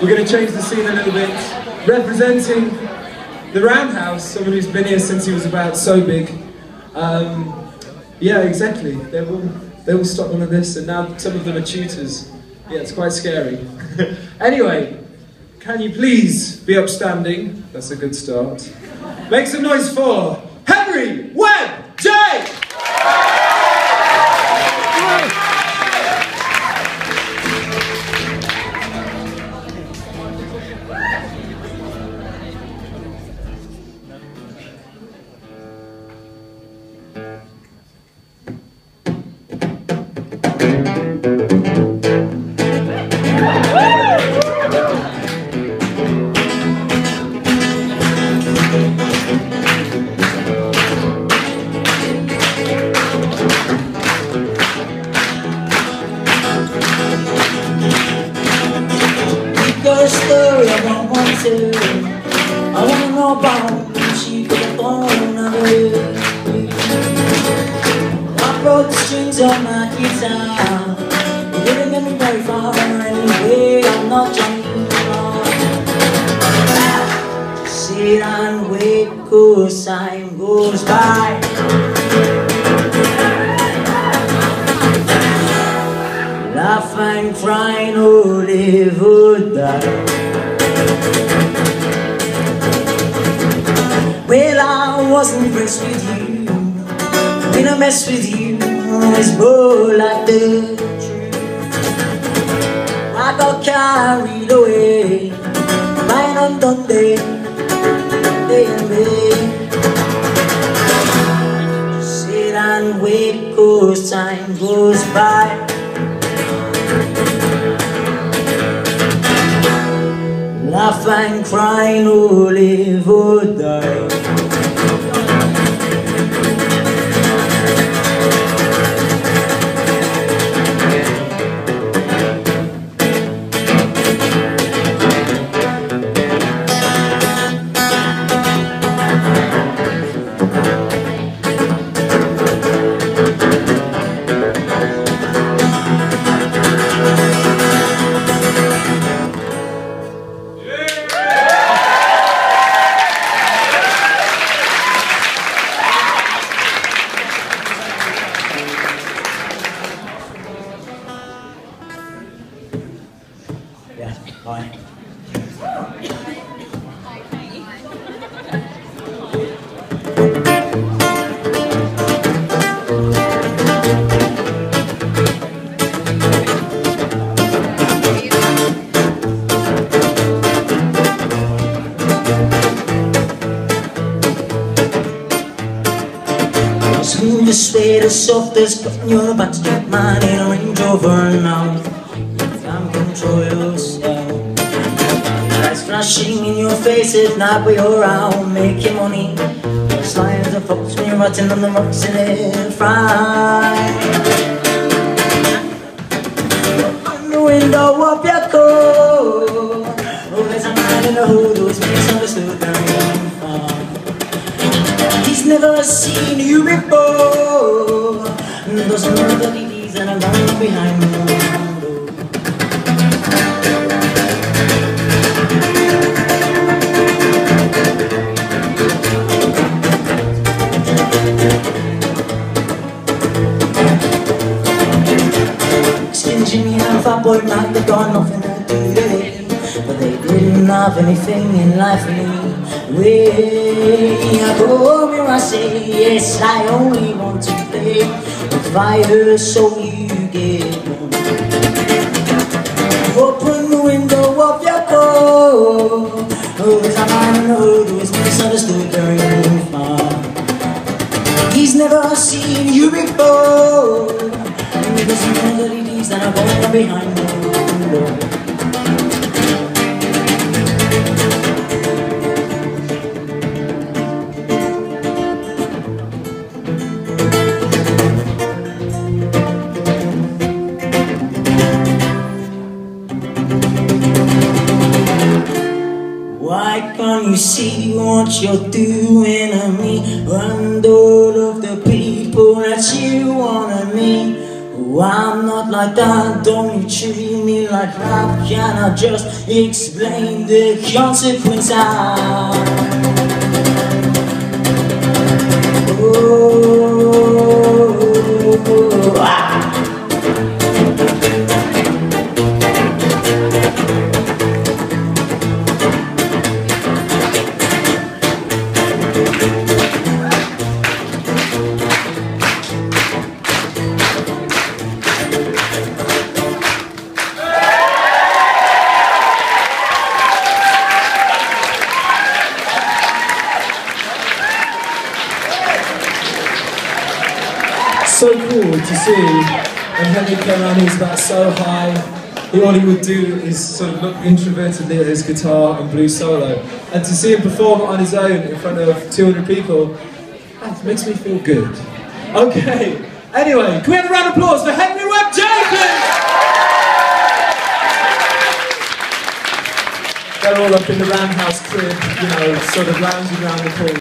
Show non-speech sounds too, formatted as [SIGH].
We're going to change the scene a little bit. Representing the Roundhouse, someone who's been here since he was about so big. Um, yeah, exactly. They all, they all stopped on this, and now some of them are tutors. Yeah, it's quite scary. [LAUGHS] anyway, can you please be upstanding? That's a good start. Make some noise for Henry I wanna know about when. I strings on my guitar. It very far anyway. I'm not on. Sit and time goes by. Live or die. Well, I wasn't impressed with you. When I mess with you, it's more like the truth. I got carried away by an undone day, day and day. Sit and wait, cause time goes by. Laugh and cry, no live Bye. Smooth the state of softest cut You're about to get mine in a Range Rover now. Can't control yourself Flashing in your face at night But you're out making money. Slides of folks when you're rotting on the rocks in it Fried On the window of your car Oh, there's a man in the hood who's misunderstood far He's never seen you before. Doesn't know that it is and I'm behind you Got nothing do today But they didn't have anything in life for anyway I go home and I say, yes, I only want to play With fire so you get warm Open the window of your car Oh, there's a man in the hood who is misunderstood very far He's never seen you before. He doesn't know that it is that I'm going behind you Why can't you see what you're doing to me? And all of the people that you wanna meet I'm not like that, don't you treat me like that Can I just explain the consequences? Oh, so cool to see. He was about so high. He, all he would do is sort of look introvertedly at his guitar and blues solo. And to see him perform on his own in front of 200 people, that makes me feel good. Okay, anyway, can we have a round of applause for Henry Webb Jenkins? They're all up in the roundhouse crib, you know, sort of lounging around the pool.